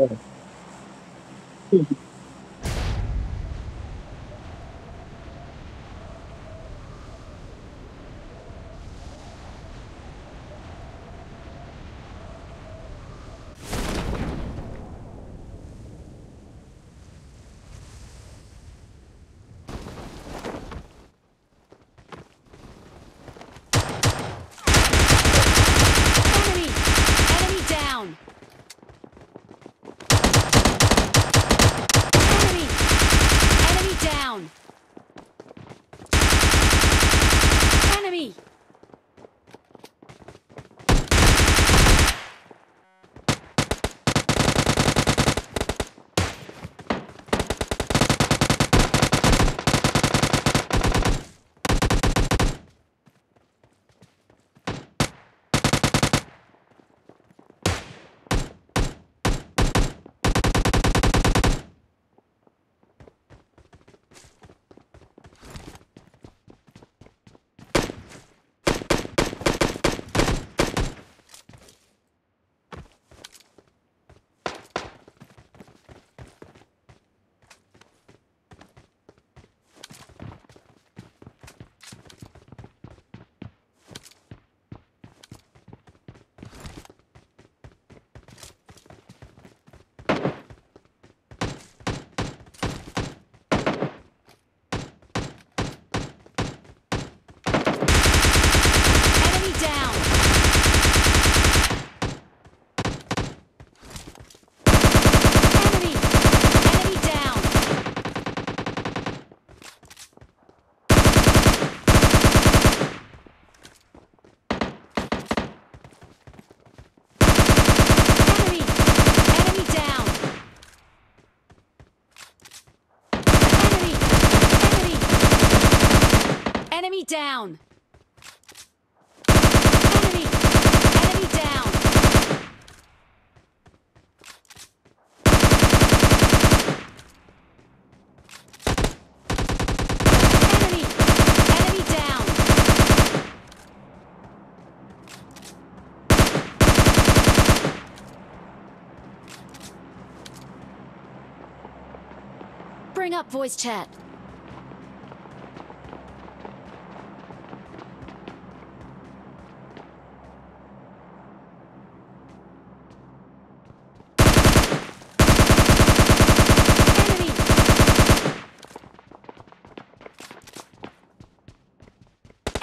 Enemy! Enemy down! Enemy! Enemy down! Enemy! Enemy down! Bring up voice chat. Enemy!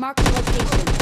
Mark the location.